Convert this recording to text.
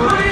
Police!